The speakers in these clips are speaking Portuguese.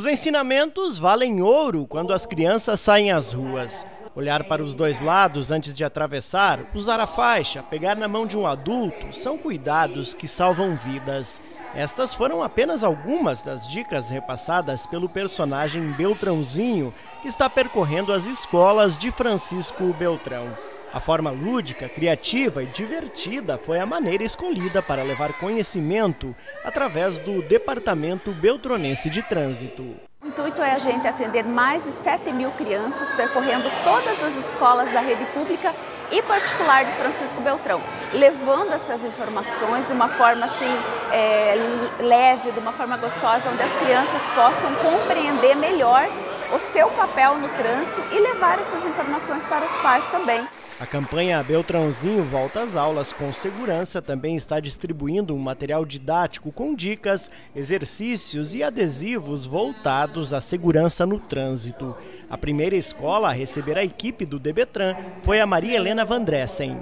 Os ensinamentos valem ouro quando as crianças saem às ruas. Olhar para os dois lados antes de atravessar, usar a faixa, pegar na mão de um adulto são cuidados que salvam vidas. Estas foram apenas algumas das dicas repassadas pelo personagem Beltrãozinho, que está percorrendo as escolas de Francisco Beltrão. A forma lúdica, criativa e divertida foi a maneira escolhida para levar conhecimento através do Departamento Beltronense de Trânsito. O intuito é a gente atender mais de 7 mil crianças percorrendo todas as escolas da rede pública e particular de Francisco Beltrão, levando essas informações de uma forma assim é, leve, de uma forma gostosa, onde as crianças possam compreender melhor o seu papel no trânsito e levar essas informações para os pais também. A campanha Beltrãozinho Volta às Aulas com Segurança também está distribuindo um material didático com dicas, exercícios e adesivos voltados à segurança no trânsito. A primeira escola a receber a equipe do Debetran foi a Maria Helena Vandressen.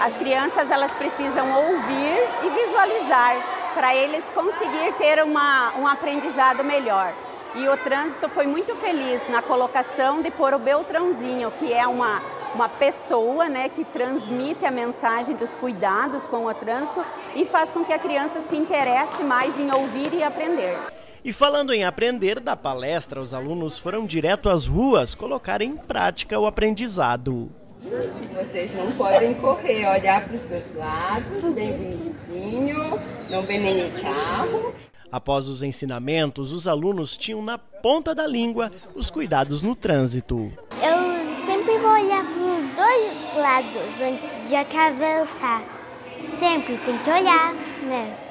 As crianças elas precisam ouvir e visualizar para eles conseguir ter uma, um aprendizado melhor. E o trânsito foi muito feliz na colocação de pôr o Beltrãozinho, que é uma uma pessoa né, que transmite a mensagem dos cuidados com o trânsito e faz com que a criança se interesse mais em ouvir e aprender. E falando em aprender, da palestra, os alunos foram direto às ruas colocar em prática o aprendizado. Vocês não podem correr, olhar para os dois lados, bem bonitinho, não vê nenhum carro. Após os ensinamentos, os alunos tinham na ponta da língua os cuidados no trânsito. Eu sempre vou olhar para os dois lados antes de atravessar. Sempre tem que olhar, né?